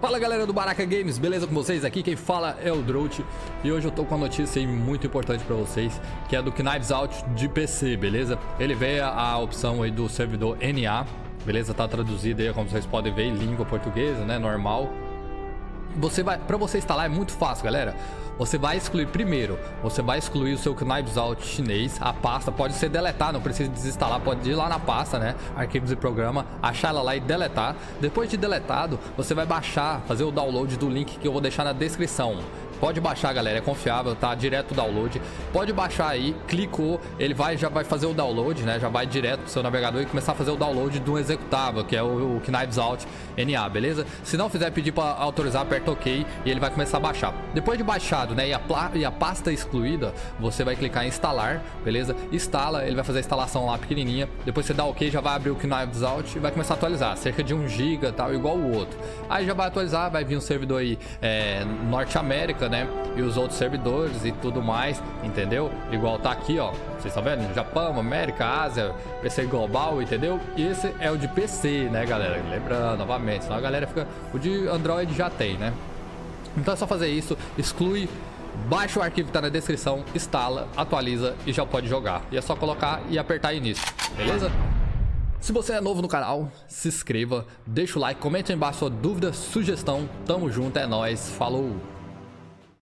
Fala galera do Baraka Games, beleza com vocês? Aqui quem fala é o Drought e hoje eu tô com uma notícia muito importante pra vocês que é do Knives Out de PC, beleza? Ele veio a opção aí do servidor NA, beleza? Tá traduzido aí como vocês podem ver em língua portuguesa, né? Normal. Você vai, pra você instalar é muito fácil galera você vai excluir primeiro, você vai excluir o seu Knives Out chinês, a pasta pode ser deletar, não precisa desinstalar, pode ir lá na pasta, né, arquivos e programa, achar ela lá e deletar. Depois de deletado, você vai baixar, fazer o download do link que eu vou deixar na descrição. Pode baixar, galera, é confiável, tá? Direto download. Pode baixar aí, clicou, ele vai já vai fazer o download, né? Já vai direto pro seu navegador e começar a fazer o download um executável, que é o, o Knives Out NA, beleza? Se não fizer pedir para autorizar, aperta OK e ele vai começar a baixar. Depois de baixado, né, e a, e a pasta excluída, você vai clicar em instalar, beleza? Instala, ele vai fazer a instalação lá pequenininha. Depois você dá OK, já vai abrir o Knives Out e vai começar a atualizar, cerca de 1 GB, tal, igual o outro. Aí já vai atualizar, vai vir um servidor aí é, Norte América, né? E os outros servidores e tudo mais, entendeu? Igual tá aqui, ó. Vocês estão vendo? Japão, América, Ásia, PC global, entendeu? E esse é o de PC, né, galera? Lembrando, novamente, senão a galera fica... O de Android já tem, né? Então é só fazer isso, exclui Baixa o arquivo que tá na descrição, instala, atualiza e já pode jogar. E é só colocar e apertar início, beleza? Se você é novo no canal, se inscreva, deixa o like, comente aí embaixo sua dúvida, sugestão. Tamo junto, é nóis, falou!